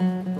Mm-hmm.